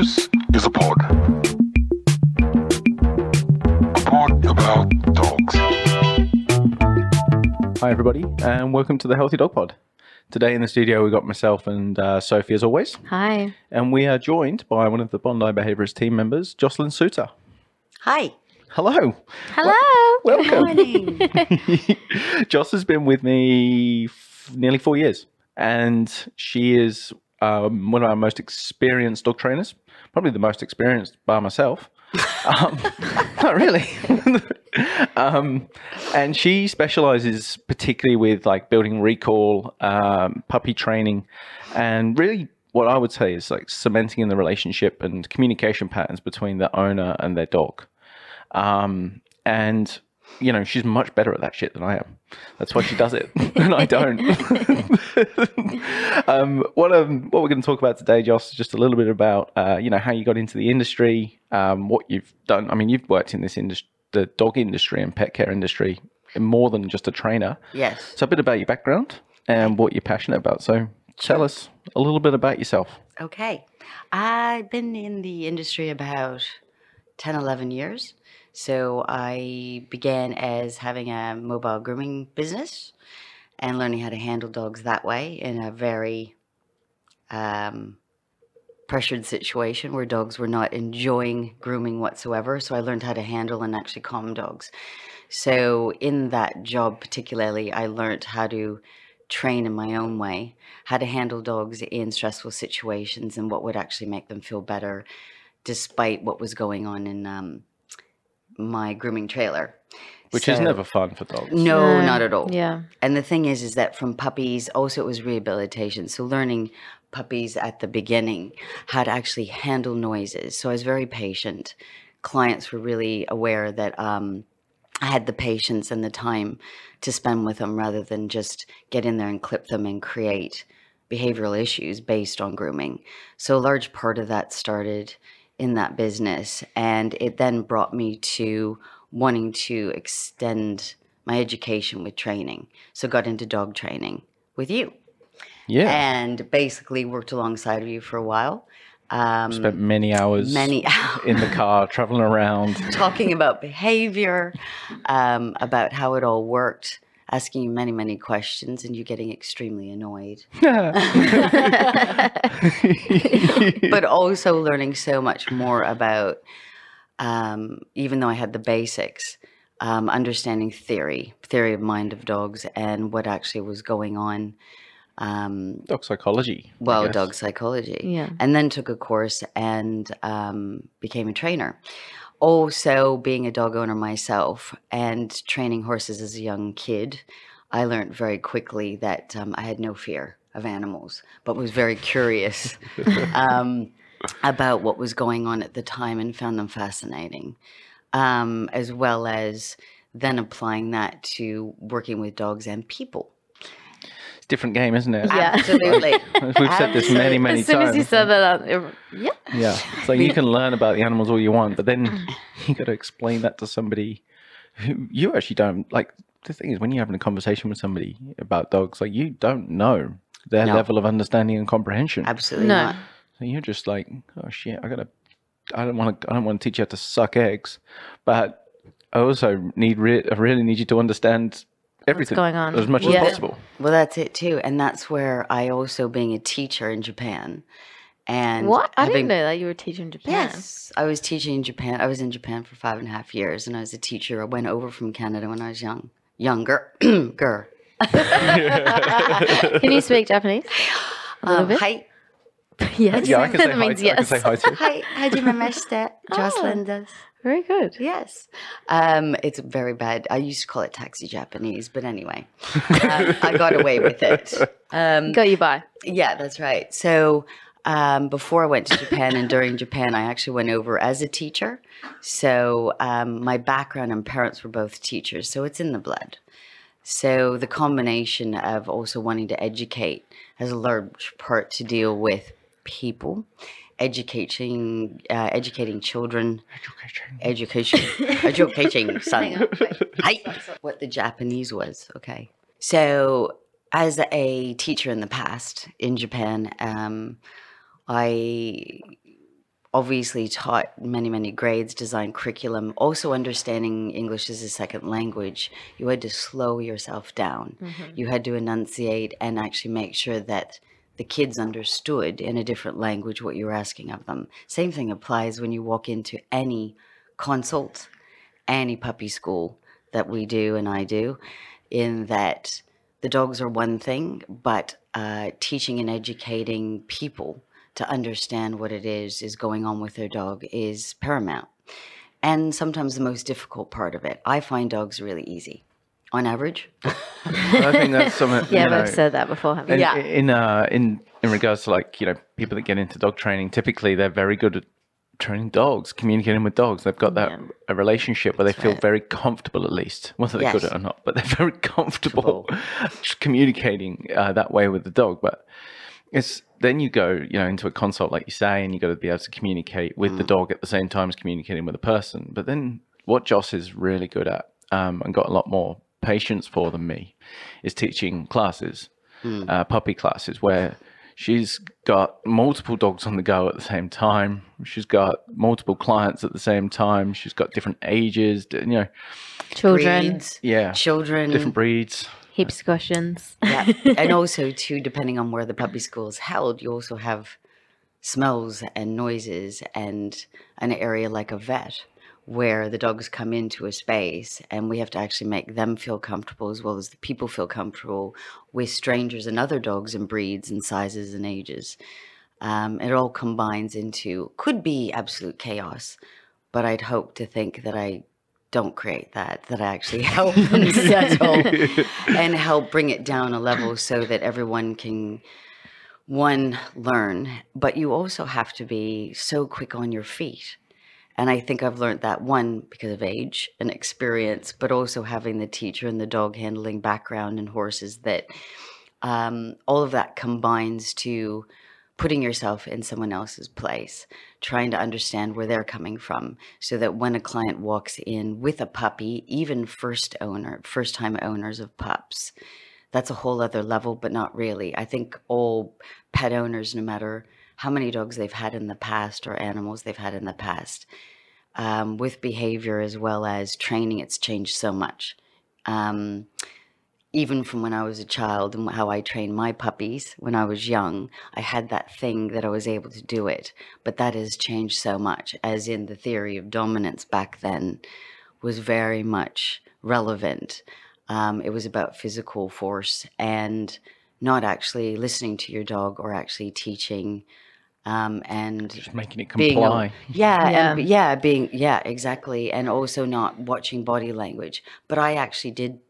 This is a pod. A pod about dogs. Hi, everybody, and welcome to the Healthy Dog Pod. Today in the studio, we've got myself and uh, Sophie, as always, Hi. and we are joined by one of the Bondi Behaviourist team members, Jocelyn Souter. Hi. Hello. Hello. Welcome. Morning. Joss has been with me f- nearly four years, and she is um, one of our most experienced dog trainers, probably the most experienced by myself. um, not really. um, and she specializes particularly with like building recall, um, puppy training, and really what I would say is like cementing in the relationship and communication patterns between the owner and their dog. Um, and you know, she's much better at that shit than I am. That's why she does it, and I don't. um, what um, what we're going to talk about today, Joss, is just a little bit about uh, you know how you got into the industry, um, what you've done. I mean, you've worked in this industry, the dog industry and pet care industry, more than just a trainer. Yes. So a bit about your background and what you're passionate about. So tell us a little bit about yourself. Okay. I've been in the industry about 10, 11 years. So I began as having a mobile grooming business and learning how to handle dogs that way in a very um, pressured situation where dogs were not enjoying grooming whatsoever. So I learned how to handle and actually calm dogs. So in that job particularly, I learned how to train in my own way, how to handle dogs in stressful situations and what would actually make them feel better despite what was going on in um, my grooming trailer. Which is So- never fun for dogs. No, not at all. Yeah. And the thing is, is that from puppies, also it was rehabilitation. So learning puppies at the beginning, how to actually handle noises. So I was very patient. Clients were really aware that um, I had the patience and the time to spend with them rather than just get in there and clip them and create behavioral issues based on grooming. So a large part of that started in that business. And it then brought me to wanting to extend my education with training. So got into dog training with you Yeah. and basically worked alongside of you for a while. Um, Spent many hours many hours in the car traveling around. talking about behavior, um, about how it all worked, asking you many, many questions, and you getting extremely annoyed. but also learning so much more about, um, even though I had the basics, um, understanding theory, theory of mind of dogs, and what actually was going on. Um, dog psychology. Well, dog psychology. Yeah. And then took a course and um, became a trainer. Also, being a dog owner myself and training horses as a young kid, I learned very quickly that um, I had no fear of animals, but was very curious um, about what was going on at the time and found them fascinating, um, as well as then applying that to working with dogs and people. It's a different game, isn't it? Yeah. Absolutely. We've said this many, many times. As soon times. as you said that, uh, it- yeah. Yeah. It's like you can learn about the animals all you want, but then you got to explain that to somebody who you actually don't like. The thing is, when you're having a conversation with somebody about dogs, like you don't know their No. level of understanding and comprehension. Absolutely No. not. So you're just like, oh shit, I gotta. I don't want to. I don't want to teach you how to suck eggs, but I also need. Re- I really need you to understand everything going on. as much Yeah. as possible. Well, that's it too, and that's where I also being a teacher in Japan, and What? I having- didn't know that you were teaching in Japan. Yes, I was teaching in Japan. I was in Japan for five and a half years, and I was a teacher. I went over from Canada when I was young, younger, girl. Can you speak Japanese? A little Um, bit? hi, yes. Yeah, I can say that hi. means to- I can yes. say hi to. hi, hajimemashite, Jocelyn does. Very good. Yes, um, it's very bad. I used to call it taxi Japanese, but anyway, um, I got away with it. Um, Got you by. Yeah, that's right. So um, before I went to Japan and during Japan, I actually went over as a teacher. So um, my background and parents were both teachers, so it's in the blood. So the combination of also wanting to educate has a large part to deal with people, educating, uh, educating children, education, educating son. Hi. What the Japanese was, okay. So, as a teacher in the past in Japan, um, I obviously taught many, many grades, designed curriculum, also understanding English as a second language, you had to slow yourself down. You had to enunciate and actually make sure that the kids understood in a different language what you were asking of them. Same thing applies when you walk into any consult, any puppy school that we do and I do, in that the dogs are one thing, but uh, teaching and educating people to understand what it is is going on with their dog is paramount. And sometimes the most difficult part of it. I find dogs really easy, on average. I think that's something. Yeah, you know, we've said that before, in, Yeah. in uh in in regards to like you know people that get into dog training typically they're very good at training dogs communicating with dogs they've got that Yeah. a relationship where they feel right. very comfortable at least whether they're good Yes. at it or not but they're very comfortable communicating uh, that way with the dog but it's then you go you know into a consult like you say and you got to be able to communicate with the dog at the same time as communicating with a person but then what joss is really good at um, and got a lot more patience for than me is teaching classes uh, puppy classes where she's got multiple dogs on the go at the same time. She's got multiple clients at the same time. She's got different ages, you know, Children, Breeds, yeah, children, different breeds. heaps of questions. yeah. and also too, depending on where the puppy school is held, you also have smells and noises and an area like a vet where the dogs come into a space and we have to actually make them feel comfortable as well as the people feel comfortable with strangers and other dogs and breeds and sizes and ages. Um, it all combines into could be absolute chaos, but I'd hope to think that I don't create that, that I actually help them settle and help bring it down a level so that everyone can one learn but you also have to be so quick on your feet and i think i've learned that one because of age and experience but also having the teacher and the dog handling background and horses that um, all of that combines to putting yourself in someone else's place trying to understand where they're coming from so that when a client walks in with a puppy even first owner first time owners of pups that's a whole other level, but not really. I think all pet owners, no matter how many dogs they've had in the past or animals they've had in the past, um, with behavior as well as training, it's changed so much. Um, even from when I was a child and how I trained my puppies when I was young, I had that thing that I was able to do it. But that has changed so much, as in the theory of dominance back then was very much relevant. Um, it was about physical force and not actually listening to your dog or actually teaching um, and Just making it being a- comply. yeah, Yeah. and yeah, being yeah, exactly, and also not watching body language. But I actually did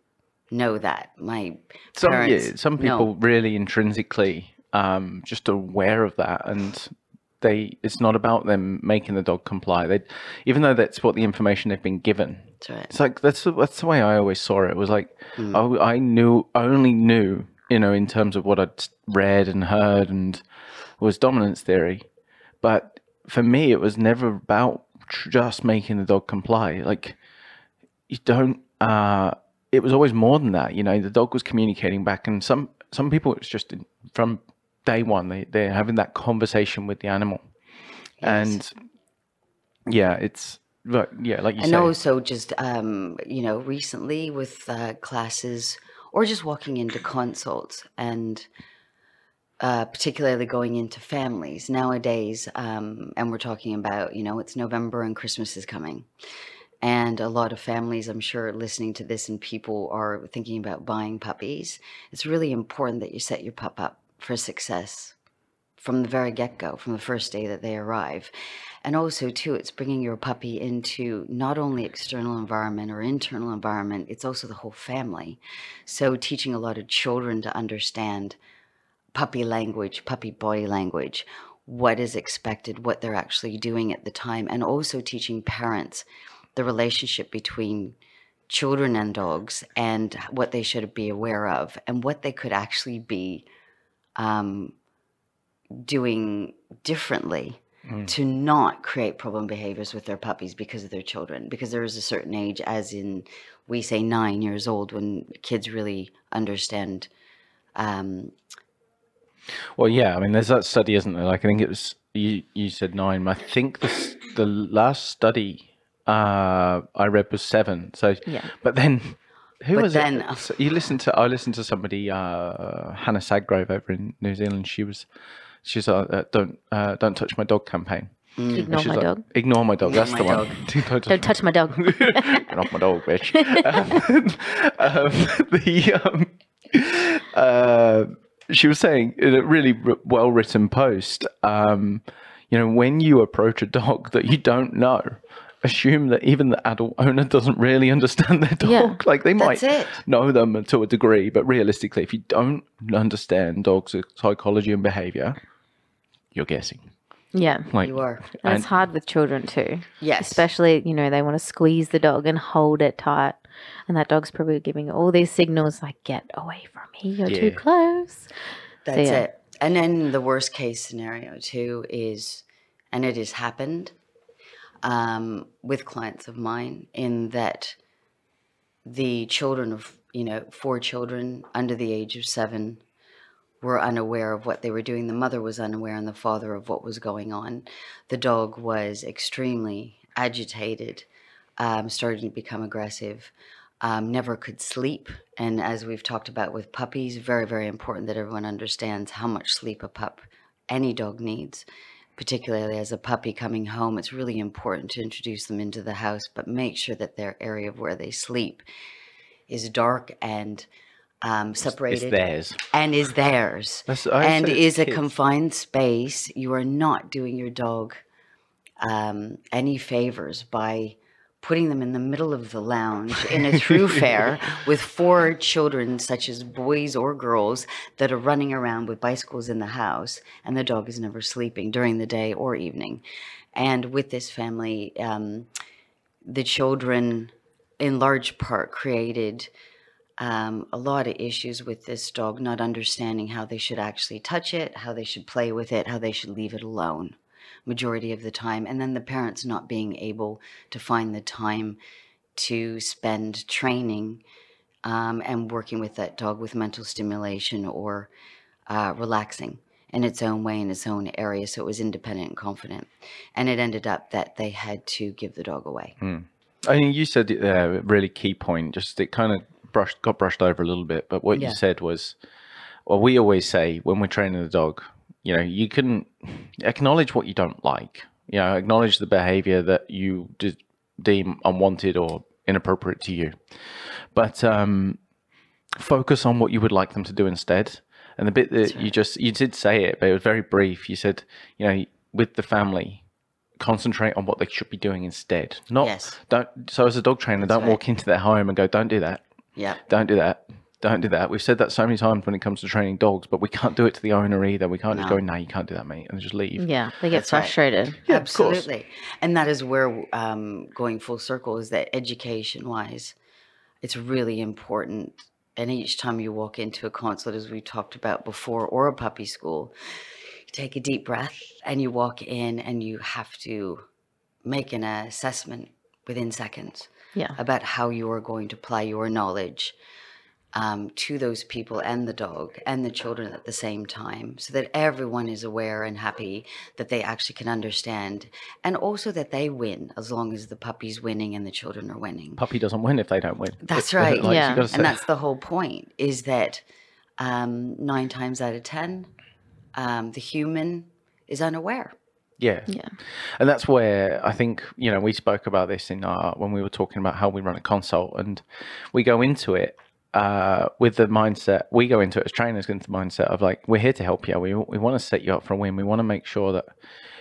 know that my some parents. yeah, some no. people really intrinsically um, just aware of that and they it's not about them making the dog comply they even though that's what the information they've been given That's right. it's like that's the- that's the way I always saw it. It was like Mm. I, I knew I only knew you know in terms of what I'd read and heard and was dominance theory, but for me it was never about tr- just making the dog comply. Like you don't. uh It was always more than that. You know, the dog was communicating back, and some some people it's just from day one they they're having that conversation with the animal, and yeah, it's. But yeah, like you and say, also just um, you know recently with uh, classes or just walking into consults and uh, particularly going into families nowadays um, and we're talking about you know it's november and christmas is coming. And a lot of families i'm sure listening to this and people are thinking about buying puppies. It's really important that you set your pup up for success from the very get-go from the first day that they arrive. And also too it's bringing your puppy into not only external environment or internal environment it's also the whole family. So teaching a lot of children to understand puppy language puppy body language what is expected what they're actually doing at the time and also teaching parents the relationship between children and dogs and what they should be aware of and what they could actually be um, doing differently to not create problem behaviors with their puppies because of their children because there is a certain age as in we say nine years old when kids really understand um, Well, yeah, I mean, there's that study, isn't there? Like, I think it was you you said nine. I think the the last study uh, I read was seven. So Yeah. but then who But was then- it? So you listened to I listened to somebody uh, Hannah Saggrove over in New Zealand. She was she's uh, uh, don't uh, don't touch my dog campaign. Ignore She's my like, dog. Ignore my dog. Ignore That's my the one. don't, Don't touch my dog. Get off my dog, bitch. um, um, the um, uh, she was saying in a really r- well written post. Um, you know, when you approach a dog that you don't know, assume that even the adult owner doesn't really understand their dog. Yeah. like they might know them to a degree, but realistically, if you don't understand dogs' psychology and behavior, you're guessing. yeah. Like You are. And And- it's hard with children too. Yes. Especially, you know, they want to squeeze the dog and hold it tight. And that dog's probably giving all these signals like, get away from me, you're too close. That's yeah. it. And then the worst case scenario too is, and it has happened um, with clients of mine, in that the children of you know four children under the age of seven were unaware of what they were doing. The mother was unaware, and the father of what was going on. The dog was extremely agitated, um, starting to become aggressive. Um, never could sleep, and as we've talked about with puppies, very very important that everyone understands how much sleep a pup, any dog needs. Particularly as a puppy coming home, it's really important to introduce them into the house, but make sure that their area of where they sleep is dark and um, it's separated theirs. and is theirs and is a kids. confined space, you are not doing your dog um, any favors by putting them in the middle of the lounge in a thoroughfare with four children, such as boys or girls, that are running around with bicycles in the house, and the dog is never sleeping during the day or evening. And with this family, um, the children, in large part, created um, a lot of issues with this dog, not understanding how they should actually touch it, how they should play with it, how they should leave it alone, majority of the time. And then the parents not being able to find the time to spend training um, and working with that dog with mental stimulation or uh, relaxing in its own way in its own area so it was independent and confident and it ended up that they had to give the dog away I mean, you said it there, really key point. Just it kind of brushed, got brushed over a little bit. But what Yeah. you said was, well, we always say when we're training the dog, you know, you can acknowledge what you don't like. You know, acknowledge the behavior that you de- deem unwanted or inappropriate to you, but um, focus on what you would like them to do instead. And the bit that you just you did say it, but it was very brief. You said, you know, with the family, concentrate on what they should be doing instead. Not Yes. don't. So as a dog trainer, don't right. walk into their home and go, "Don't do that. yeah Don't do that. Don't do that." We've said that so many times when it comes to training dogs, but we can't do it to the owner either. We can't just No. go, "No, you can't do that, mate," and just leave. Yeah. They get That's right. frustrated. Yeah, of course. Absolutely. And that is where um, going full circle is that education wise, it's really important. And each time you walk into a consult, as we talked about before, or a puppy school, you take a deep breath and you walk in and you have to make an assessment within seconds Yeah. about how you are going to apply your knowledge um, to those people and the dog and the children at the same time so that everyone is aware and happy that they actually can understand and also that they win as long as the puppy's winning and the children are winning. Puppy doesn't win if they don't win. That's right. like, Yeah. And that's the whole point is that um, nine times out of 10, um, the human is unaware. Yeah. Yeah. And that's where I think, you know, we spoke about this in our, when we were talking about how we run a consult and we go into it uh, with the mindset, we go into it as trainers into the mindset of like, we're here to help you. We, we want to set you up for a win. We want to make sure that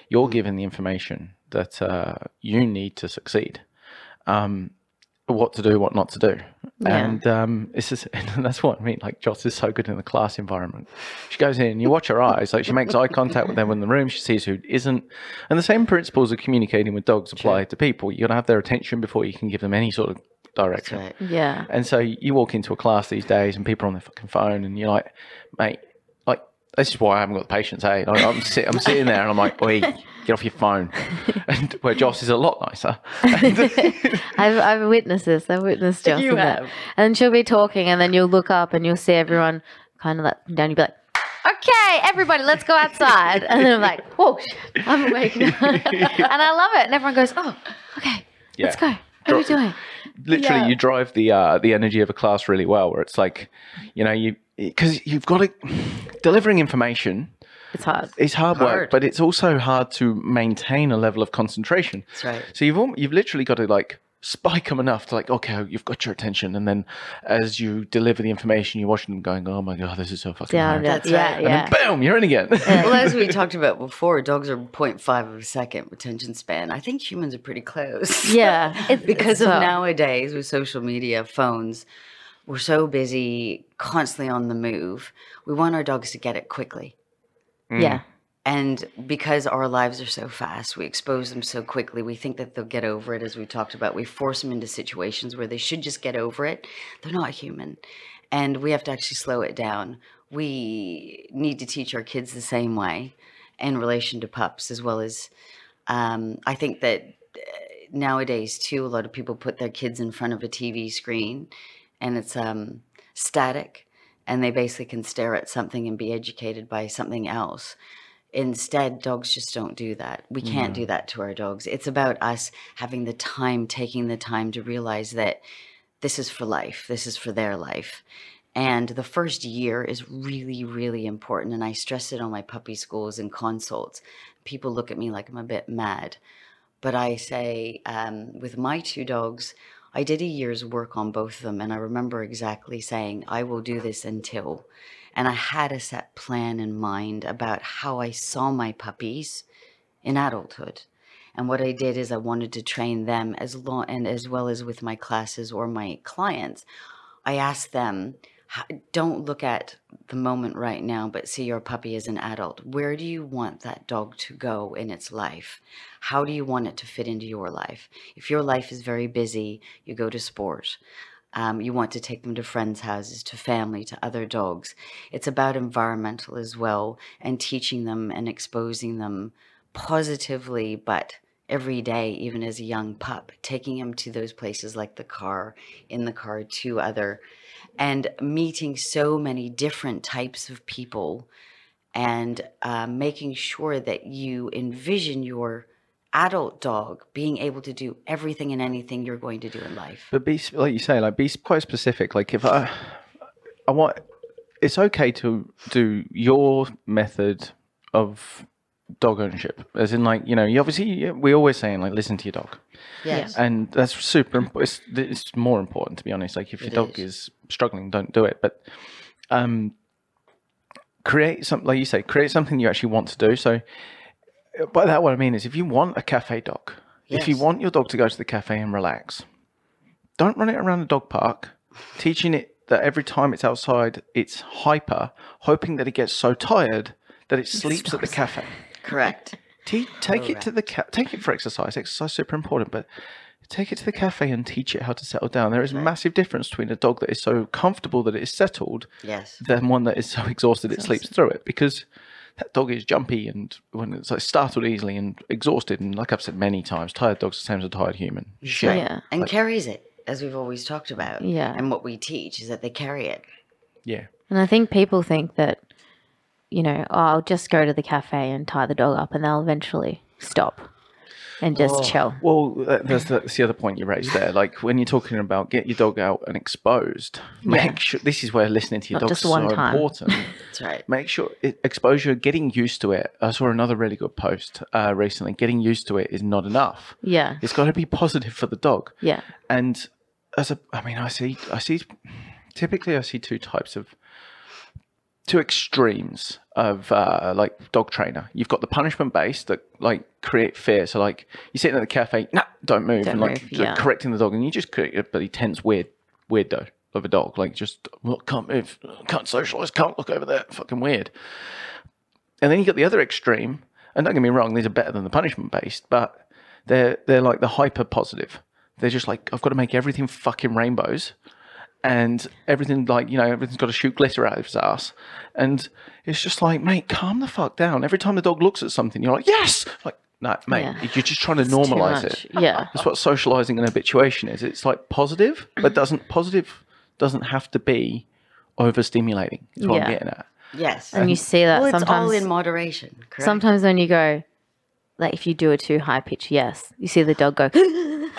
you're given the information that uh, you need to succeed. Um, what to do, what not to do. Yeah. And um, it's just, and that's what I mean. Like Joss is so good in the class environment. She goes in, you watch her eyes, like she makes eye contact with them in the room. She sees who isn't, and the same principles of communicating with dogs apply to people. You got to have their attention before you can give them any sort of direction. right. Yeah. And so you walk into a class these days, and people are on their fucking phone, and you're like, mate, like this is why I haven't got the patience. Hey, like, I'm sit, I'm sitting there, and I'm like, oi, get off your phone. and where Joss is a lot nicer. I've, I've witnessed this. I've witnessed Joss You in that. And she'll be talking, and then you'll look up and you'll see everyone kind of like down. You'll be like, okay, everybody, let's go outside. And then I'm like, whoa, shit, I'm awake now. and I love it. And everyone goes, oh, okay, let's go. What are we doing? literally Yeah. you drive the uh, the energy of a class really well where it's like you know you because you've got to delivering information It's hard. It's hard, Hard. work but it's also hard to maintain a level of concentration That's right. so you've al- you've literally got to like spike them enough to like okay you've got your attention and then as you deliver the information you're watching them going oh my god this is so fucking Down, hard. down. That's yeah, right. yeah. and then boom you're in again Well, as we talked about before, dogs are 0.5 of a second retention span. I think humans are pretty close. Yeah, it's- because it's of so- nowadays with social media, phones, we're so busy, constantly on the move. We want our dogs to get it quickly. Yeah. And because our lives are so fast, we expose them so quickly, we think that they'll get over it, as we talked about. We force them into situations where they should just get over it. They're not human. And we have to actually slow it down. We need to teach our kids the same way in relation to pups, as well as um, I think that uh, nowadays, too, a lot of people put their kids in front of a TV screen and it's um, static and they basically can stare at something and be educated by something else. Instead, dogs just don't do that. We can't do that to our dogs. It's about us having the time, taking the time to realize that this is for life, this is for their life. And the first year is really, really important. And I stress it on my puppy schools and consults. People look at me like I'm a bit mad. But I say, um, with my two dogs, I did a year's work on both of them. And I remember exactly saying, I will do this until. And I had a set plan in mind about how I saw my puppies in adulthood. And what I did is I wanted to train them as long and as well as with my classes or my clients. I asked them, don't look at the moment right now, but see your puppy as an adult. Where do you want that dog to go in its life? How do you want it to fit into your life? If your life is very busy, you go to sport. Um, you want to take them to friends' houses, to family, to other dogs. It's about environmental as well and teaching them and exposing them positively, but every day, even as a young pup, taking him to those places like the car, in the car, to other, and meeting so many different types of people and uh, making sure that you envision your adult dog being able to do everything and anything you're going to do in life. But be like you say, like be quite specific. Like if I, I want, it's okay to do your method of dog ownership, as in like you know, you obviously we always saying like listen to your dog, Yes. and that's super. important. It's, it's more important to be honest. Like if your It dog is. is struggling, don't do it. But um, create some, like you say, create something you actually want to do. So by that, what I mean is, if you want a cafe dog, if you want your dog to go to the cafe and relax, don't run it around the dog park, teaching it that every time it's outside, it's hyper, hoping that it gets so tired that it sleeps at the cafe. Correct. Te- take it to the ca- take it for exercise. Exercise is super important, but take it to the cafe and teach it how to settle down. There is a massive difference between a dog that is so comfortable that it is settled Yes. than one that is so exhausted it sleeps through it because that dog is jumpy and when it's like startled easily and exhausted and like I've said many times, tired dogs are the same as a tired human. Shit. Yeah. And carries it, as we've always talked about. Yeah. And what we teach is that they carry it. Yeah. And I think people think that, you know, oh, I'll just go to the cafe and tie the dog up and they'll eventually stop and just Oh. chill. Well, that- that's the, that's the other point you raised there. Like when you're talking about get your dog out and exposed, make sure this is where listening to your Not dog is so time. important. That's right. make sure it, exposure, getting used to it. I saw another really good post uh, recently. Getting used to it is not enough. Yeah. It's got to be positive for the dog. Yeah. And as a, I mean, I see, I see, typically I see two types of, two extremes of uh, like dog trainer. You've got the punishment based that like create fear. So like you're sitting at the cafe, nah, don't move, Don't and like move, yeah. correcting the dog, and you just create a bloody tense, weird, weirdo of a dog. Like just well, can't move, can't socialize, can't look over there, fucking weird. And then you got the other extreme, and don't get me wrong, these are better than the punishment based, but they're they're like the hyper positive. They're just like I've got to make everything fucking rainbows, and everything like you know everything's got to shoot glitter out of his ass, and it's just like mate, calm the fuck down. Every time the dog looks at something, you're like yes, like no, mate, Yeah. you're just trying to It's normalize it. Yeah. That's what socializing and habituation is. It's like positive, but doesn't positive doesn't have to be overstimulating. Is what I'm Yeah. getting at. Yes. And you see that well, it's sometimes. all in moderation, correct? sometimes when you go, like if you do a too high pitch yes, you see the dog go, oh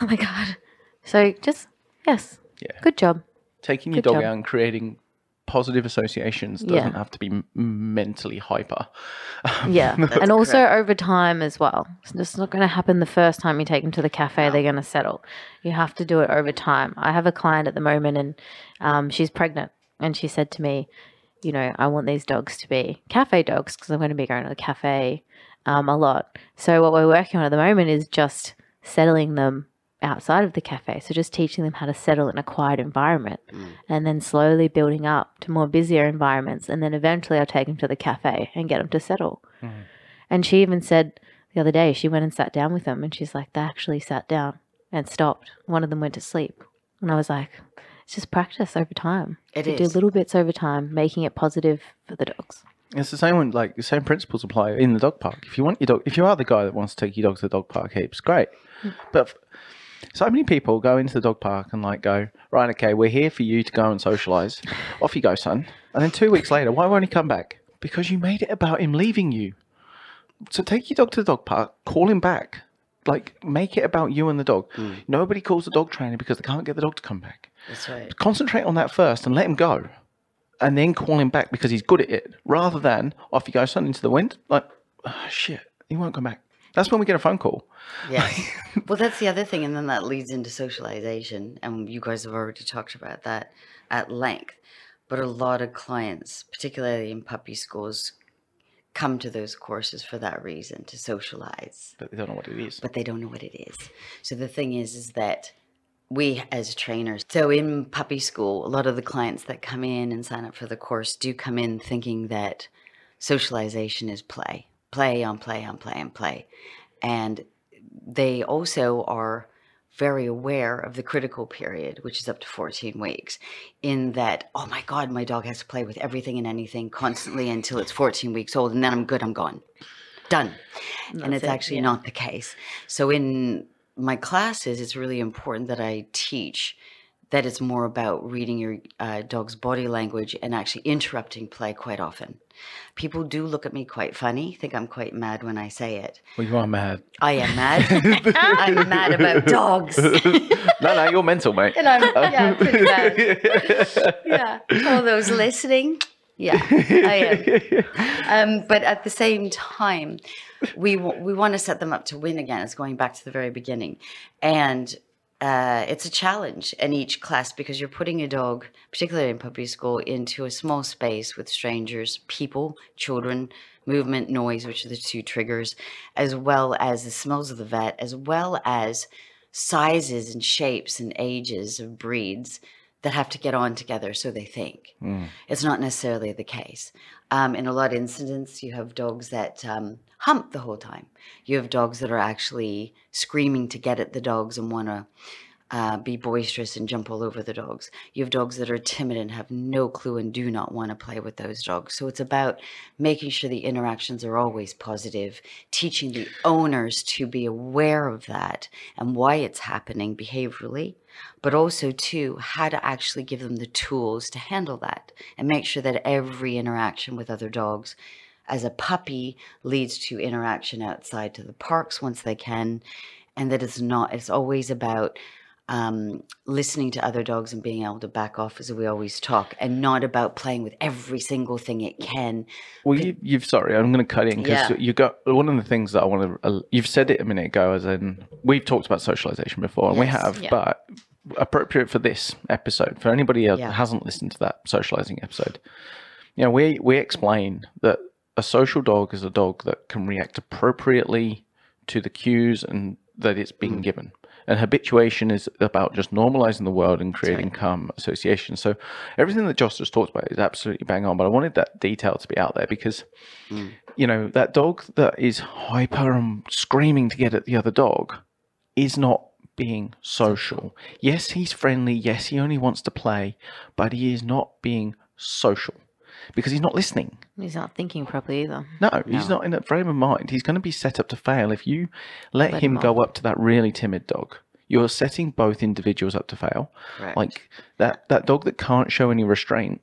my god. So just yes, Yeah. good job. Taking your Good dog job. out and creating positive associations doesn't Yeah. have to be m- mentally hyper. Yeah, and also over time as well. It's just not going to happen the first time you take them to the cafe. They're going to settle. You have to do it over time. I have a client at the moment, and um, she's pregnant, and she said to me, "You know, I want these dogs to be cafe dogs because I'm going to be going to the cafe um, a lot. So what we're working on at the moment is just settling them outside of the cafe. So just teaching them how to settle in a quiet environment mm. and then slowly building up to more busier environments. And then eventually I'll take them to the cafe and get them to settle. Mm-hmm. And she even said the other day, she went and sat down with them and she's like, they actually sat down and stopped. One of them went to sleep. And I was like, it's just practice over time. It you do little bits over time, making it positive for the dogs. It's the same one, like the same principles apply in the dog park. If you want your dog, if you are the guy that wants to take your dog to the dog park heaps, great. Mm. But f- so many people go into the dog park and like go, right, okay, we're here for you to go and socialize. Off you go, son. And then two weeks later, why won't he come back? Because you made it about him leaving you. So take your dog to the dog park, call him back. Like, make it about you and the dog. Nobody calls the dog trainer because they can't get the dog to come back That's right. concentrate on that first and let him go, and then call him back because he's good at it, rather than off you go, son, into the wind. Like, ah, shit, he won't come back. That's when we get a phone call. Yeah. well, that's the other thing, and then that leads into socialization, and you guys have already talked about that at length. But a lot of clients, particularly in puppy schools, come to those courses for that reason to socialize, But they don't know what it is. but they don't know what it is. So the thing is, is that we as trainers, so in puppy school, a lot of the clients that come in and sign up for the course do come in thinking that socialization is play, play on play on play on play. And they also are very aware of the critical period, which is up to 14 weeks, in that, oh my God, my dog has to play with everything and anything constantly until it's 14 weeks old, and then I'm good, I'm gone. Done. and it's it, actually yeah. not the case. So in my classes, it's really important that I teach that it's more about reading your uh, dog's body language and actually interrupting play quite often. People do look at me quite funny, think I'm quite mad when I say it. Well, you are mad. I am mad. I'm mad about dogs. no, no, you're mental, mate. and I'm yeah, pretty bad. yeah. All those listening. Yeah, I am. Um, but at the same time, we w- we want to set them up to win again. It's going back to the very beginning, and uh, it's a challenge in each class because you're putting a dog, particularly in puppy school, into a small space with strangers, people, children, movement, noise, which are the two triggers, as well as the smells of the vet, as well as sizes and shapes and ages of breeds that have to get on together so they think. It's not necessarily the case. Um, in a lot of incidents, you have dogs that um, hump the whole time. You have dogs that are actually screaming to get at the dogs and want to uh, be boisterous and jump all over the dogs. You have dogs that are timid and have no clue and do not want to play with those dogs. So it's about making sure the interactions are always positive, teaching the owners to be aware of that and why it's happening behaviorally, but also too how to actually give them the tools to handle that and make sure that every interaction with other dogs as a puppy leads to interaction outside to the parks once they can and that it's not it's always about um, listening to other dogs and being able to back off as we always talk and not about playing with every single thing it can Well, you, you've sorry, I'm going to cut in because Yeah. you got one of the things that I want to. Uh, you've said it a minute ago, as in we've talked about socialization before, and we have, Yeah. but appropriate for this episode for anybody else Yeah. that hasn't listened to that socializing episode. You know, we we explain that a social dog is a dog that can react appropriately to the cues and that it's Mm. being given. And habituation is about just normalizing the world and creating calm association. So everything that Joss just talked about is absolutely bang on. But I wanted that detail to be out there because, you know, that dog that is hyper and screaming to get at the other dog is not being social. Yes, he's friendly. Yes, he only wants to play, but he is not being social because he's not listening. He's not thinking properly either. No, he's not in that frame of mind. He's going to be set up to fail if you let, Let him him go up to that really timid dog. You're setting both individuals up to fail. Correct. Like that that dog that can't show any restraint.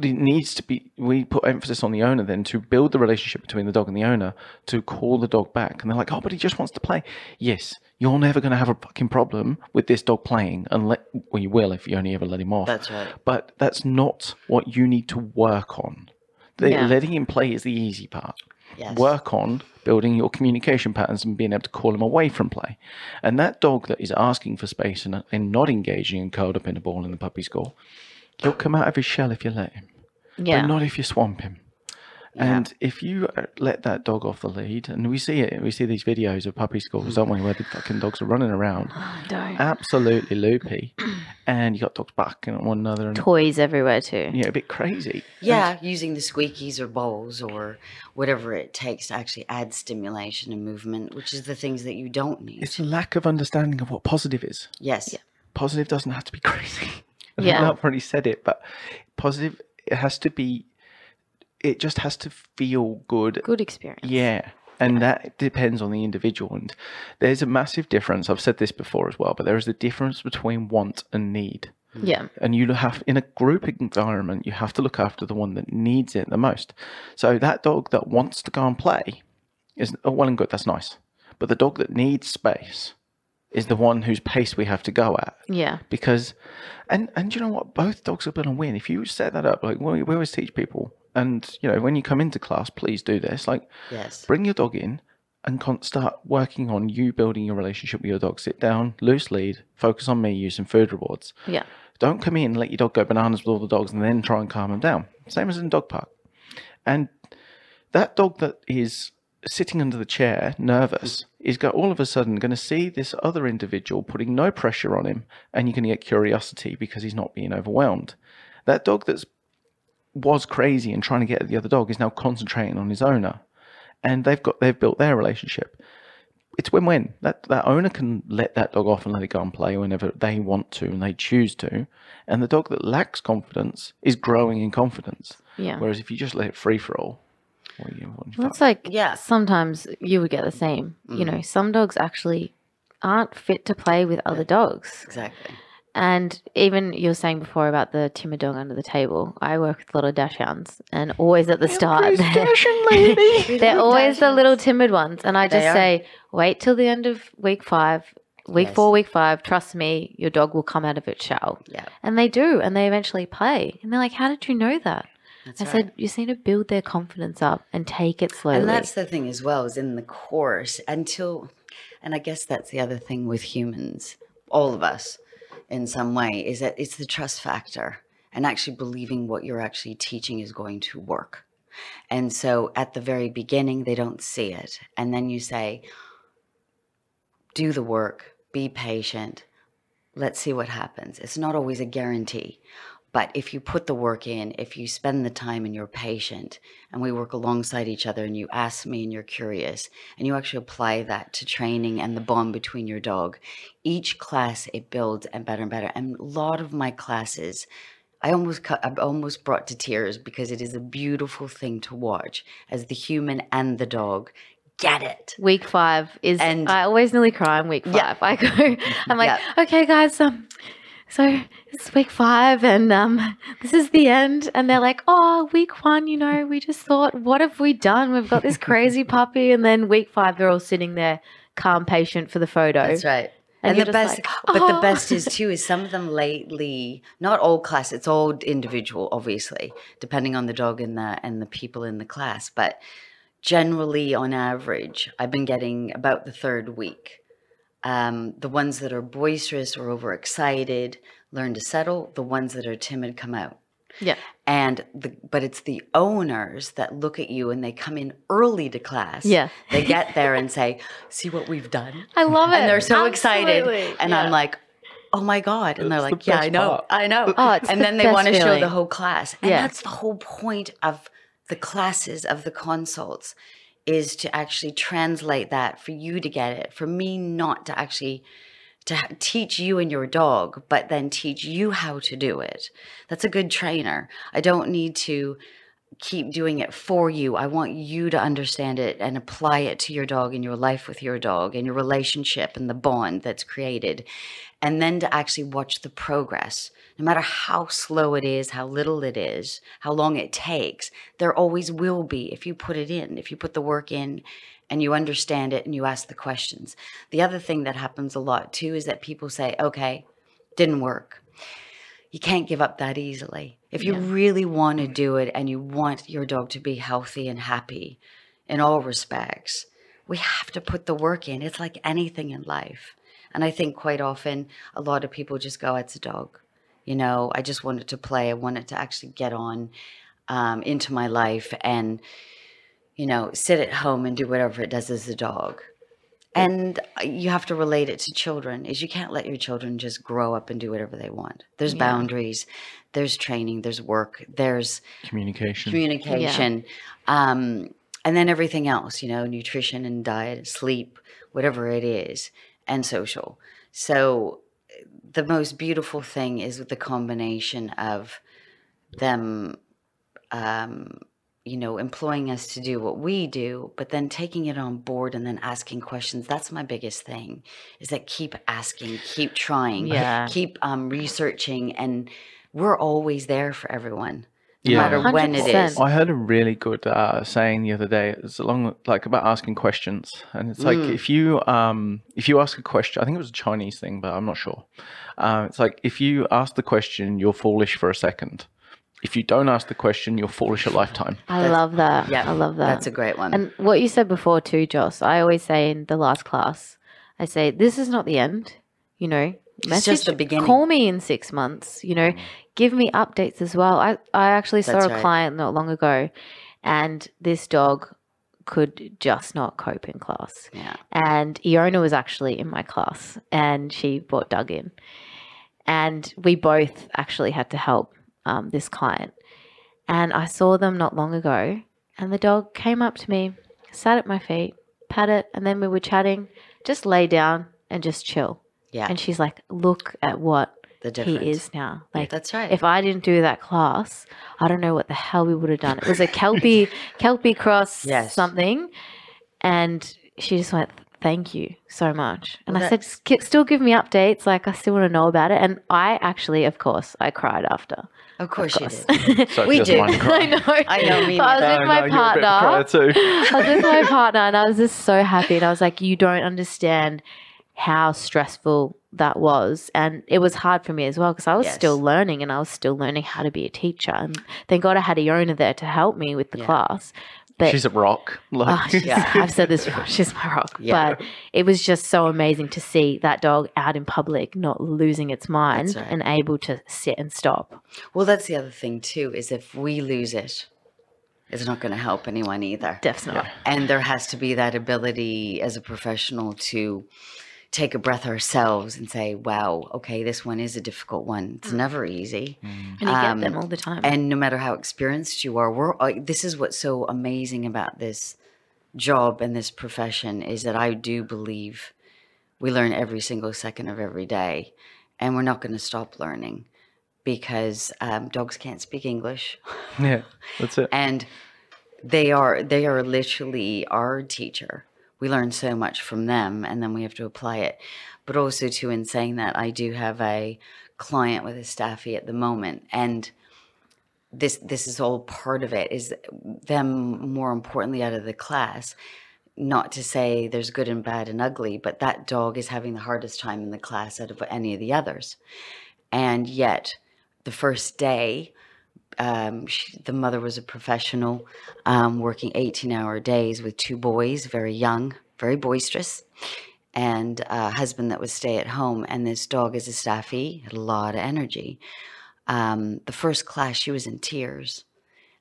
The, it needs to be we put emphasis on the owner then to build the relationship between the dog and the owner to call the dog back and they're like oh but he just wants to play yes you're never going to have a fucking problem with this dog playing unless well you will if you only ever let him off That's right. but that's not what you need to work on the, Yeah. letting him play is the easy part Yes. work on building your communication patterns and being able to call him away from play. And that dog that is asking for space and, and not engaging and curled up in a ball in the puppy school, he'll come out of his shell if you let him, Yeah. but not if you swamp him. And if you uh, let that dog off the lead, and we see it, we see these videos of puppy schools, don't we, where the fucking dogs are running around, Don't. absolutely loopy, and you got dogs barking at one another, and Toys everywhere too. yeah, a bit crazy. Yeah, using the squeakies or bowls or whatever it takes to actually add stimulation and movement, which is the things that you don't need. It's a lack of understanding of what positive is. yes. Yeah. positive doesn't have to be crazy. I Yeah. know I've already said it, but positive it has to be. It just has to feel good. Good experience. Yeah, and that depends on the individual. And there's a massive difference. I've said this before as well, but there is a difference between want and need. Hmm. Yeah. And you have in a group environment, you have to look after the one that needs it the most. So that dog that wants to go and play is oh, well and good. That's nice, but the dog that needs space is the one whose pace we have to go at. Yeah. because and and you know what? Both dogs are going to win. If you set that up like we, we always teach people and you know when you come into class please do this. Like Yes. bring your dog in and con- start working on you building your relationship with your dog. Sit down loose lead focus on me use some food rewards. Yeah. don't come in and let your dog go bananas with all the dogs and then try and calm them down. Same as in dog park. And that dog that is sitting under the chair, nervous, is go, all of a sudden going to see this other individual putting no pressure on him, and you're going to get curiosity because he's not being overwhelmed. That dog that's was crazy and trying to get at the other dog is now concentrating on his owner, and they've got they've built their relationship. It's win-win. That that owner can let that dog off and let it go and play whenever they want to and they choose to, and the dog that lacks confidence is growing in confidence. Yeah. Whereas if you just let it free for all, well, you, well, you Well, fuck. That's like Yeah. sometimes you would get the same. You know, some dogs actually aren't fit to play with other dogs. Exactly. And even you were saying before about the timid dog under the table. I work with a lot of dachshunds, and always at the start, they're, they're always the little timid ones. And I just say, wait till the end of week five, week Yes. four, week five. Trust me, your dog will come out of its shell. Yeah. And they do, and they eventually play. And they're like, how did you know that? That's I right. said, you just need to build their confidence up and take it slowly. And that's the thing as well, is in the course until, and I guess that's the other thing with humans, all of us in some way, is that it's the trust factor and actually believing what you're actually teaching is going to work. And so at the very beginning, they don't see it. And then you say, do the work, be patient, let's see what happens. It's not always a guarantee. But if you put the work in, if you spend the time and you're patient, and we work alongside each other, and you ask me and you're curious, and you actually apply that to training and the bond between your dog, each class it builds and better and better. And a lot of my classes, I almost cut, I'm almost brought to tears because it is a beautiful thing to watch as the human and the dog get it. week five is And- I always nearly cry in week five. Yeah. I go I'm like, Yeah. okay guys, um so it's week five and um this is the end and they're like, Oh, week one, you know, we just thought, what have we done? We've got this crazy puppy and then week five they're all sitting there calm patient for the photo. That's right. And And, the best, like, but the "Oh." best is too is some of them lately. Not all class. It's all individual, obviously, depending on the dog and the and the people in the class. But generally, on average, I've been getting about the third week. Um, the ones that are boisterous or overexcited learn to settle. The ones that are timid come out Yeah. and the but it's the owners that look at you and they come in early to class Yeah. they get there and say see what we've done I love it. and they're so excited Absolutely. and Yeah. i'm like oh my god and they're That's the like yeah i know part. i know Oh, it's and the then they want to show the whole class and Yeah. that's the whole point of the classes of the consults is to actually translate that for you to get it for me not to actually to teach you and your dog but then teach you how to do it that's a good trainer i don't need to keep doing it for you. I want you to understand it and apply it to your dog and your life with your dog and your relationship and the bond that's created. And then to actually watch the progress, no matter how slow it is, how little it is, how long it takes, there always will be if you put it in, if you put the work in and you understand it and you ask the questions. The other thing that happens a lot too is that people say, okay, didn't work. You can't give up that easily. If you really want to do it and you want your dog to be healthy and happy in all respects, we have to put the work in. It's like anything in life. And I think quite often a lot of people just go, it's a dog. You know, I just wanted to play. I wanted to actually get on um, into my life and, you know, sit at home and do whatever it does as a dog. And you have to relate it to children is you can't let your children just grow up and do whatever they want. There's boundaries, there's training, there's work, there's Communication. communication, um, and then everything else, you know, nutrition and diet, sleep, whatever it is, and social. So the most beautiful thing is with the combination of them, um, you know, employing us to do what we do, but then taking it on board and then asking questions. That's my biggest thing is that keep asking, keep trying, Yeah. keep um, researching, and we're always there for everyone, no Yeah. matter when it 100%. is. I heard a really good uh, saying the other day. It's along like about asking questions, and it's like Mm. if you um if you ask a question, I think it was a Chinese thing, but I'm not sure. Uh, it's like if you ask the question, you're foolish for a second. If you don't ask the question, you're foolish a lifetime. I That's- love that. Yeah, I love that. That's a great one. And what you said before too, Joss, I always say in the last class, I say, this is not the end, you know. It's just the beginning. Call me in six months, you know. Give me updates as well. I, I actually saw That's a right. client not long ago and this dog could just not cope in class. yeah. And Iona was actually in my class and she brought Doug in. And we both actually had to help um, this client. And I saw them not long ago, and the dog came up to me, sat at my feet, pat it, and then we were chatting, just lay down and just chill. Yeah. And she's like, Look at what the he is now. Like, That's right. if I didn't do that class, I don't know what the hell we would have done. It was a Kelpie Kelpie cross Yes. something, and she just went, "Thank you so much." And Well, I said, "Still give me updates. Like I still want to know about it." And I actually, of course, I cried after. of course Of you course. did. So We do. I know. I know, me But I was neither. with my you're a bit of a crier partner. I was with my partner, and I was just so happy. And I was like, "You don't understand how stressful that was." And it was hard for me as well because I was Yes. still learning, and I was still learning how to be a teacher. And thank God I had Iona there to help me with the Yeah. class. But She's a rock. Oh, Like, she's- Yeah. I've said this before. She's my rock. Yeah. But it was just so amazing to see that dog out in public, not losing its mind right. and able to sit and stop. Well, that's the other thing too. Is if we lose it, it's not going to help anyone either. Definitely. And there has to be that ability as a professional to take a breath ourselves and say, "Wow, okay, this one is a difficult one. It's never easy." And you get them Um, all the time. And no matter how experienced you are, we're like, this is what's so amazing about this job and this profession is that I do believe we learn every single second of every day, and we're not going to stop learning because um, dogs can't speak English, yeah, that's it. and they are they are literally our teacher. We learn so much from them, and then we have to apply it. But also, too, in saying that, I do have a client with a staffy at the moment, and this this is all part of it. Is them more importantly out of the class. Not to say there's good and bad and ugly, but that dog is having the hardest time in the class out of any of the others. And yet, the first day, um, she, the mother was a professional, um, working 18 hour days with two boys, very young, very boisterous, and a husband that would stay at home. And this dog is a staffy, had a lot of energy. Um, the first class, she was in tears.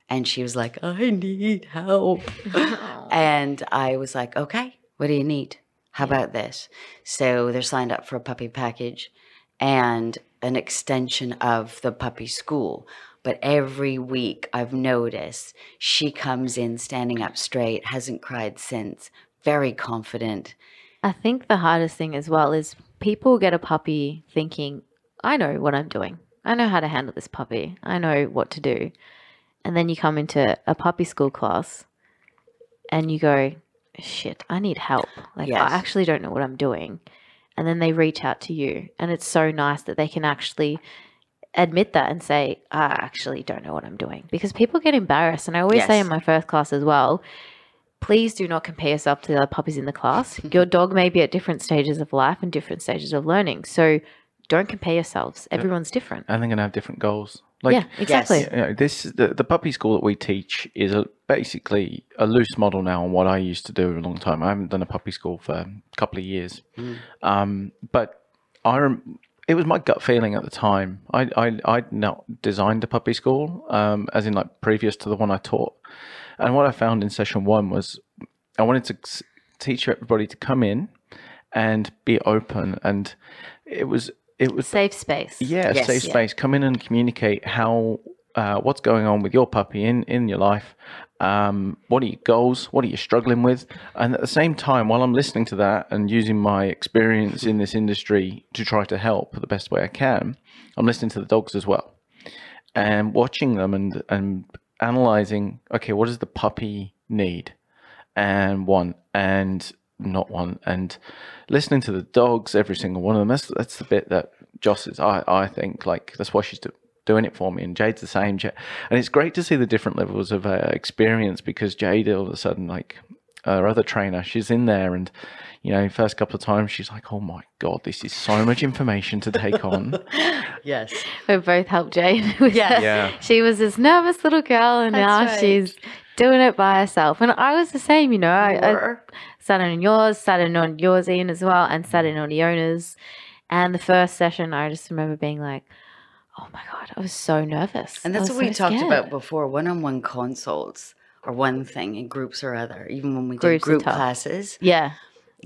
And she was like, I need help. and I was like, okay, what do you need? How about this? So they're signed up for a puppy package and an extension of the puppy school. But every week I've noticed she comes in standing up straight, hasn't cried since, very confident. I think the hardest thing as well is people get a puppy thinking, I know what I'm doing. I know how to handle this puppy. I know what to do. and then you come into a puppy school class and you go, shit, I need help. Like, Yes. I actually don't know what I'm doing. And then they reach out to you. And it's so nice that they can actually admit that and say, I actually don't know what I'm doing. Because people get embarrassed. And I always say in my first class as well, please do not compare yourself to the other puppies in the class. Your dog may be at different stages of life and different stages of learning. So don't compare yourselves. Everyone's different. and they're going to have different goals. Like, yeah, exactly. you know, this the, the puppy school that we teach is a, basically a loose model now on what I used to do a long time. I haven't done a puppy school for a couple of years, um, but I rem- it was my gut feeling at the time. I I I'd not designed a puppy school, um, as in like previous to the one I taught, and what I found in session one was I wanted to teach everybody to come in and be open, and it was it was Safe space. yeah, Yes. safe Yeah. space. Come in and communicate how uh, what's going on with your puppy in in your life. Um, what are your goals? What are you struggling with? And at the same time, while I'm listening to that and using my experience in this industry to try to help the best way I can, I'm listening to the dogs as well and watching them and and analyzing. Okay, what does the puppy need and want and not want and listening to the dogs, every single one of them. That's that's the bit that Joss is. I I think like that's why she's doing it for me, and Jade's the same. And it's great to see the different levels of uh, experience because Jade all of a sudden like our other trainer, she's in there and. You know, first couple of times she's like, "Oh my god, this is so much information to take on." Yes. We both helped Jade. with Yeah. Yeah. She was this nervous little girl, and That's now right. she's doing it by herself. And I was the same, you know. I, I sat in on yours, sat in on yours, Ian, as well, and sat in on Iona's. And the first session, I just remember being like, "Oh my god, I was so nervous." And that's what we so talked scared. about before one on one consults are one thing, and groups are other. Even when we do Groups group classes, Yeah.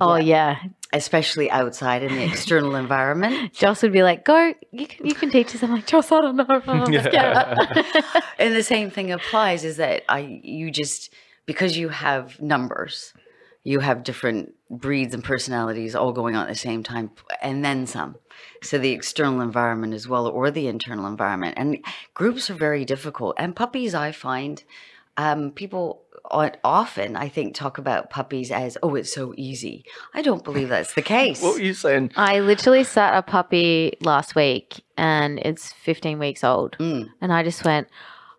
Oh yeah. especially outside in the external environment. Joss would be like, "Go, you can, you can teach us." I'm like, "Joss, I don't know. I'm scared." and the same thing applies is that I you just because you have numbers, you have different breeds and personalities all going on at the same time, and then some. So the external environment as well, or the internal environment, and groups are very difficult. And puppies, I find, um, people often I think talk about puppies as oh, it's so easy. I don't believe that's the case. what were you saying? I literally sat a puppy last week, and it's 15 weeks old, Mm. and I just went,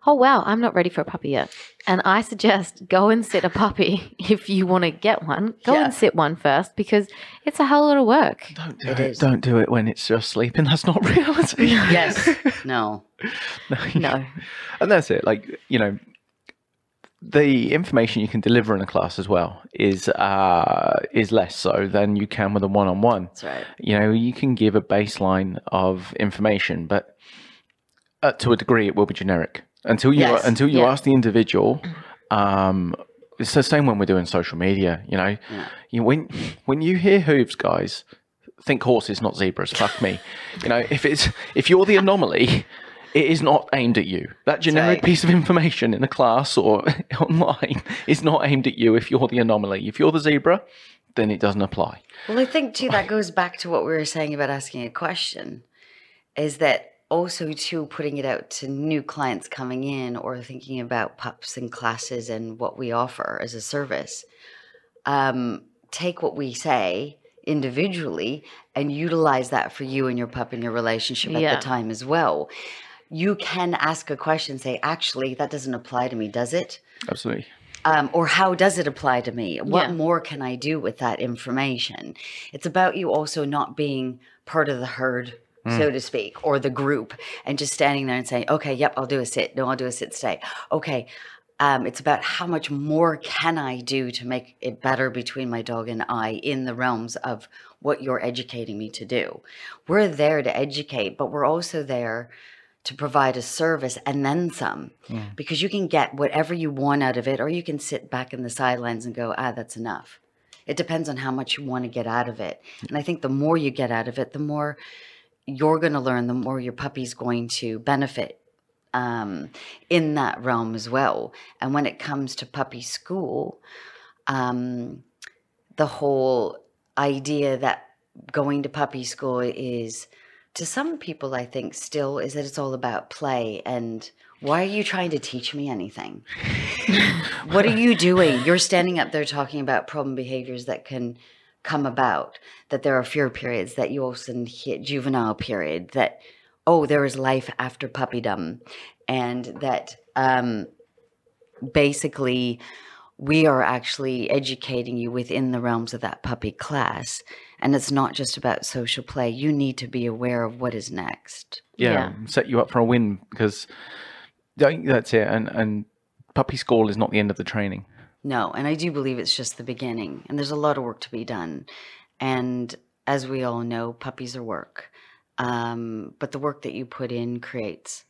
"Oh wow, I'm not ready for a puppy yet." And I suggest go and sit a puppy if you want to get one. Go Yeah. and sit one first because it's a hell of a lot of work. Don't do It it. is. Don't do it when it's just sleeping. That's not reality. yes, no, No, and that's it. Like you know, the information you can deliver in a class as well is uh, is less so than you can with a one on one. that's right. You know, you can give a baseline of information, but uh, to a degree, it will be generic until you Yes. until you Yeah. ask the individual. Um, it's the same when we're doing social media. You know, you, when when you hear hooves, guys, think horses, not zebras. Fuck me. You know, if it's if you're the anomaly, it is not aimed at you. That generic right. piece of information in a class or online is not aimed at you. If you're the anomaly, if you're the zebra, then it doesn't apply. Well, I think too that goes back to what we were saying about asking a question, is that also too putting it out to new clients coming in or thinking about pups and classes and what we offer as a service. Um, take what we say individually and utilize that for you and your pup and your relationship at Yeah. the time as well. You can ask a question, say, actually, that doesn't apply to me, does it? Absolutely. um, or how does it apply to me? What Yeah. more can I do with that information? It's about you also not being part of the herd, so to speak, or the group, and just standing there and saying, "Okay, yep, I'll do a sit. No, I'll do a sit today." Okay. Um, it's about how much more can I do to make it better between my dog and I in the realms of what you're educating me to do. We're there to educate, but we're also there to provide a service and then some because you can get whatever you want out of it or you can sit back in the sidelines and go ah that's enough it depends on how much you want to get out of it and i think the more you get out of it the more you're going to learn the more your puppy's going to benefit um, in that realm as well and when it comes to puppy school um, the whole idea that going to puppy school is to some people i think still is that it's all about play and Why are you trying to teach me anything? what are you doing? You're standing up there talking about problem behaviors that can come about, that there are fear periods, that you also hit juvenile period, that, oh, there is life after puppydom, and that um, basically we are actually educating you within the realms of that puppy class. And it's not just about social play. You need to be aware of what is next. yeah, Yeah. set you up for a win because that's it. And and puppy school is not the end of the training. No, and I do believe it's just the beginning, and there's a lot of work to be done. And as we all know, puppies are work, um, but the work that you put in creates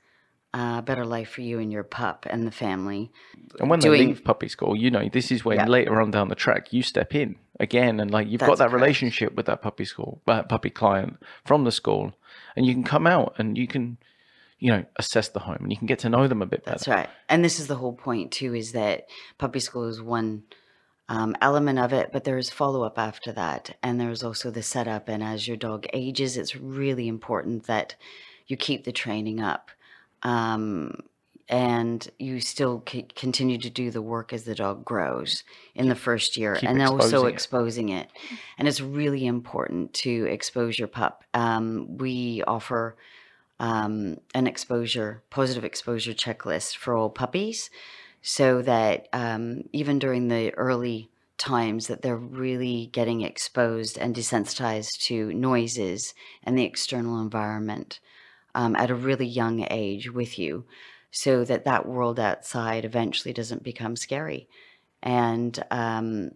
a better life for you and your pup and the family. And when Doing- they leave puppy school, you know, this is when Yeah. later on down the track you step in again and like you've got that correct. relationship with that puppy school, that puppy client from the school, and you can come out and you can, you know, assess the home and you can get to know them a bit better. That's right. And this is the whole point too: is that puppy school is one um, element of it, but there is follow up after that, and there is also the setup. And as your dog ages, it's really important that you keep the training up, um, and you still c- continue to do the work as the dog grows in the first year, Keep and also exposing it. it. And it's really important to expose your pup. Um, we offer um, an exposure, positive exposure checklist for all puppies, so that um, even during the early times that they're really getting exposed and desensitized to noises and the external environment um, at a really young age with you so that that world outside eventually doesn't become scary. And um,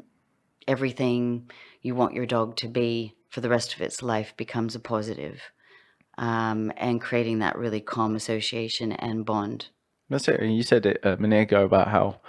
everything you want your dog to be for the rest of its life becomes a positive um, and creating that really calm association and bond. That's it. You said it a minute ago about how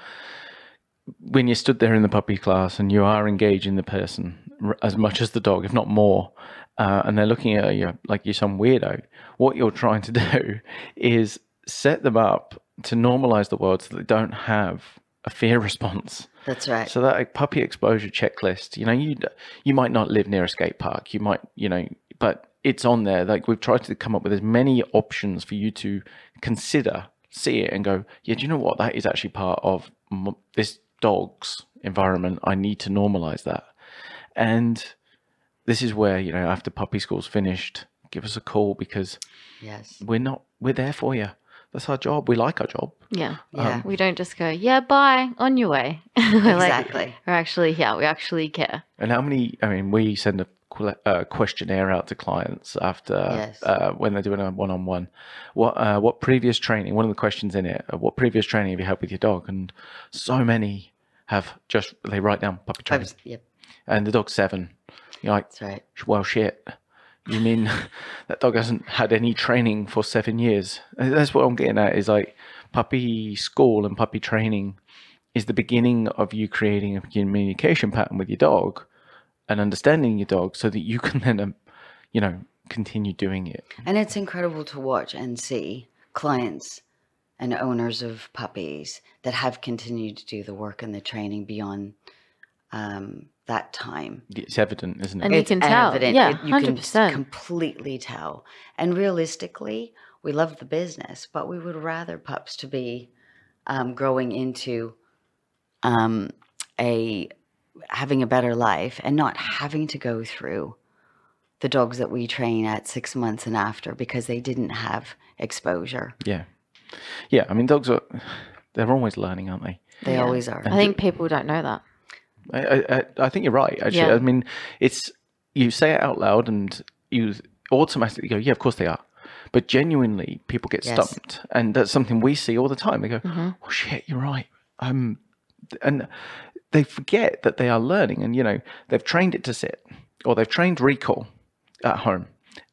when you stood there in the puppy class and you are engaging the person as much as the dog, if not more, uh, and they're looking at you like you're some weirdo, what you're trying to do is set them up to normalize the world so they don't have a fear response. That's right. So that like, puppy exposure checklist, you know, you you might not live near a skate park, you might, you know, but it's on there. Like we've tried to come up with as many options for you to consider, see it, and go, yeah, do you know what? That is actually part of m- this dog's environment. I need to normalize that. And this is where you know after puppy school's finished, give us a call because yes. we're not we're there for you. That's our job. We like our job. Yeah. Yeah. Um, we don't just go, yeah, bye, on your way. We're like, Exactly. we're actually, yeah, we actually care. And how many? I mean, we send a que- uh, questionnaire out to clients after Yes. uh, when they're doing a one-on-one. What uh, what previous training? One of the questions in it: uh, What previous training have you had with your dog? And so many have just they write down puppy training, was, yep. and the dog's seven. You're like, That's right. well, shit. You mean that dog hasn't had any training for seven years? That's what I'm getting at. Is like puppy school and puppy training is the beginning of you creating a communication pattern with your dog and understanding your dog, so that you can then, um, you know, continue doing it. And it's incredible to watch and see clients and owners of puppies that have continued to do the work and the training beyond um, that time. It's evident, isn't it? And you It's can tell. evident. Yeah, It- you can 100%. completely tell. And realistically, we love the business, but we would rather pups to be um, growing into um, a having a better life and not having to go through the dogs that we train at six months and after because they didn't have exposure. yeah, yeah. I mean, dogs are they're always learning, aren't they? They Yeah. always are. I think people don't know that. I, I, I- I think you're right. Actually, Yeah. I mean, it's you say it out loud and you automatically go, "Yeah, of course they are." But genuinely, people get Yes. stumped, and that's something we see all the time. They go, "Oh shit, you're right," um, and they forget that they are learning, and you know they've trained it to sit, or they've trained recall at home.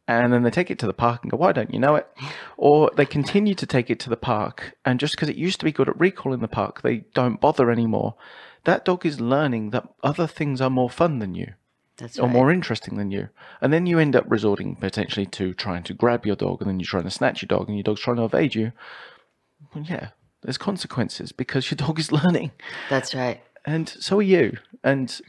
And then they take it to the park and go, why don't you know it? Or they continue to take it to the park, and just because it used to be good at recall in the park, they don't bother anymore. That dog is learning that other things are more fun than you That's or right. more interesting than you. And then you end up resorting potentially to trying to grab your dog, and then you're trying to snatch your dog, and your dog's trying to evade you. Well, yeah, there's consequences because your dog is learning, That's right. And so are you. And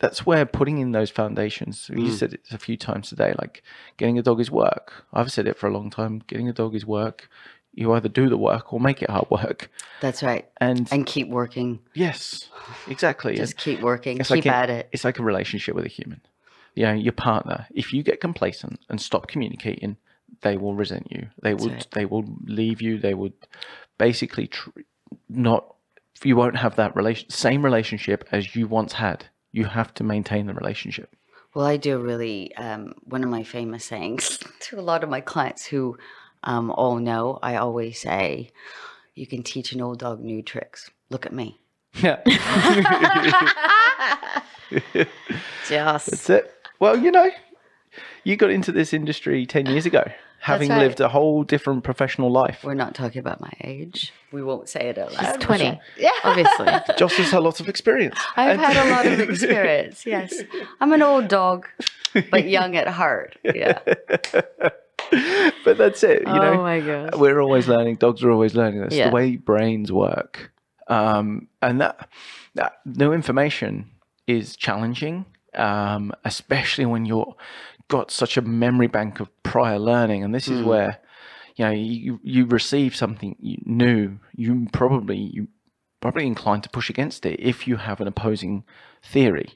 that's where putting in those foundations. You Mm. said it a few times today, like getting a dog is work. I've said it for a long time. Getting a dog is work. You either do the work or make it hard work. That's right. And, And keep working. yes, exactly. Just keep working. Keep like a- at it. It's like a relationship with a human. You know, your partner. If you get complacent and stop communicating, they will resent you. They will. right. They will leave you. They would basically tr- not. You won't have that relation same relationship as you once had. You have to maintain the relationship. Well, I do really. Um, one of my famous sayings to a lot of my clients who um, all know, I always say, "You can teach an old dog new tricks. Look at me." Yeah, Just that's it. Well, you know, you got into this industry ten years ago, having right. lived a whole different professional life. We're not talking about my age. We won't say it out loud. she's twenty, Yeah. obviously. Joss has had lots of experience. I've And- had a lot of experience. Yes, I'm an old dog, but young at heart. Yeah. but that's it. You know, oh my gosh. we're always learning. Dogs are always learning. That's Yeah. the way brains work. Um, and that, that new information is challenging, um, especially when you're got such a memory bank of prior learning. And this is where, you know, you, you receive something new. You probably you probably inclined to push against it if you have an opposing theory.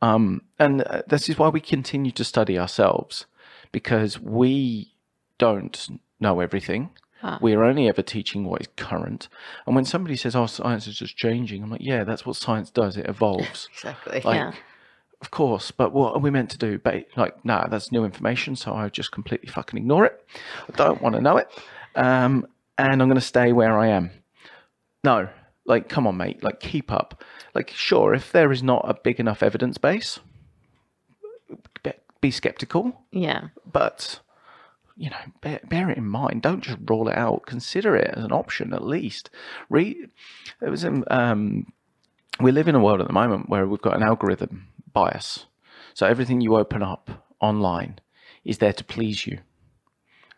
Um, and uh, this is why we continue to study ourselves because we don't know everything. Ah. We are only ever teaching what is current. And when somebody says, "Oh, science is just changing," I'm like, "Yeah, that's what science does. It evolves." Exactly. Like, Yeah. Of course, but what are we meant to do? But like, nah, that's new information, so I just completely fucking ignore it. I don't want to know it, um, and I'm going to stay where I am. No, like, come on, mate. Like, keep up. Like, sure, if there is not a big enough evidence base, be, be skeptical, Yeah. but you know, bear, bear it in mind. Don't just roll it out. Consider it as an option at least. Read. It was in, um, we live in a world at the moment where we've got an algorithm bias. So everything you open up online is there to please you.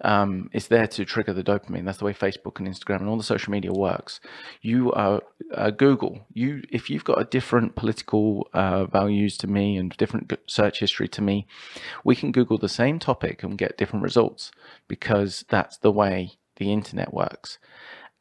Um, it's there to trigger the dopamine. That's the way Facebook and Instagram and all the social media works. You are uh, Google. You if you've got a different political uh, values to me and different search history to me, we can Google the same topic and get different results because that's the way the internet works.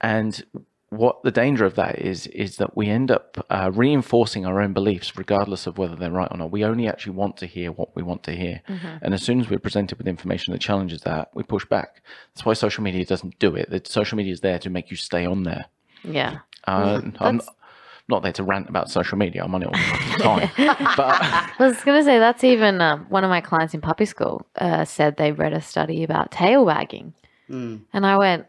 And what the danger of that is is that we end up uh, reinforcing our own beliefs regardless of whether they're right or not. We only actually want to hear what we want to hear. And as soon as we're presented with information that challenges that we push back. That's why social media doesn't do it. The social media is there to make you stay on there. Yeah. uh, i'm that's- not there to rant about social media. I'm on it all the time. But I was going to say that's even um, one of my clients in puppy school uh, said they read a study about tail wagging. Mm. And I went,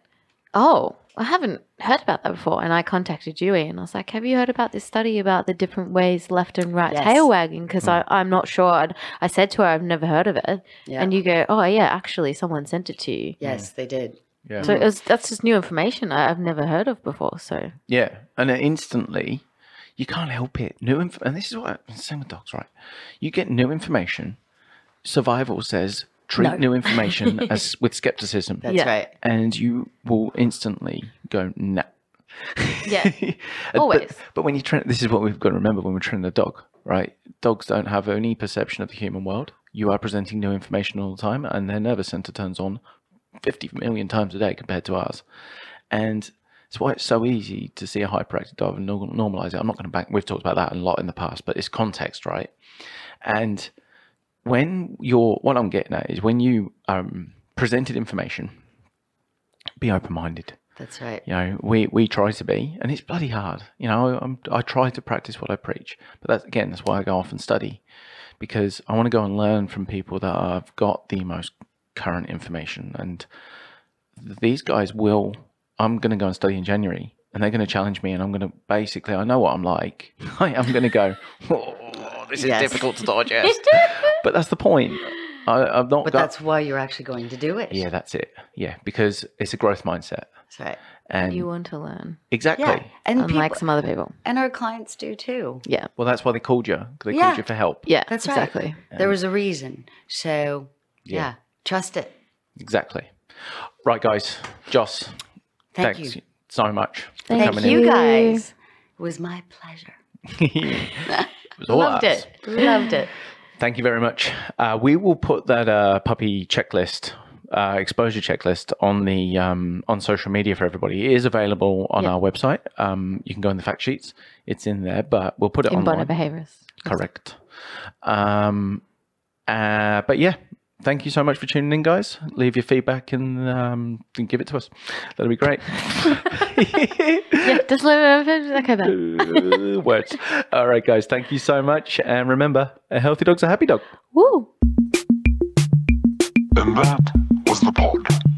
Oh, I haven't heard about that before. And I contacted you, and I was like, Have you heard about this study about the different ways left and right Yes. tail wagging? Because hmm. I'm not sure. I'd, I said to her, I've never heard of it. Yeah. And you go, Oh, yeah, actually, someone sent it to you. yes, hmm. they did. yeah So it was, that's just new information I, I've never heard of before. So, Yeah, and instantly, you can't help it. New inf- and this is what same with dogs, right? You get new information. Survival says treat No. new information as with skepticism, That's Yeah. right. and you will instantly go nah. Yeah, always. But, but when you train, this is what we've got to remember when we're training a dog, right? Dogs don't have any perception of the human world. You are presenting new information all the time, and their nervous center turns on 50 million times a day compared to ours. And it's why it's so easy to see a hyperactive dog and normalize it. I'm not going to back, we've talked about that a lot in the past, but it's context, right? And when you're, what I'm getting at is when you um, presented information, be open minded That's right. you know we we try to be and it's bloody hard you know I'm, i try to practice what i preach but that's again that's why i go off and study because i want to go and learn from people that have got the most current information and these guys will i'm going to go and study in january and they're going to challenge me and i'm going to basically i know what i'm like i'm going to go oh, this is Yes. difficult to digest but that's the point I, i've not But got that's why you're actually going to do it. yeah that's it yeah because it's a growth mindset That's right. and you want to learn, exactly Yeah. And unlike people, some other people. and our clients do too. Yeah. Well, that's why they called you. They Yeah. called you for help. Yeah. That's exactly. right. There was a reason. So Yeah. yeah, trust it. Exactly. Right, guys. Joss, Thank thanks you. so much for Thank coming you you. guys. It was my pleasure. in. it was all Loved us. it. Loved it. Thank you very much. Uh, we will put that uh, puppy checklist uh, exposure checklist on the um, on social media for everybody. It is available on Yeah. our website. Um, you can go in the fact sheets; it's in there, but we'll put it In online. behaviors. Correct. Um, uh, but yeah, thank you so much for tuning in, guys. Leave your feedback and, um, and give it to us. That'll be great. Yeah, just let me Okay, then. Uh, Words. All right, guys. Thank you so much. And remember, a healthy dog's a happy dog. Woo! And that was the pod.